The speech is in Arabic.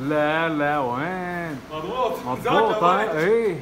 لا لا وين؟ مضبوط مضبوط طيب، طيب. إيه.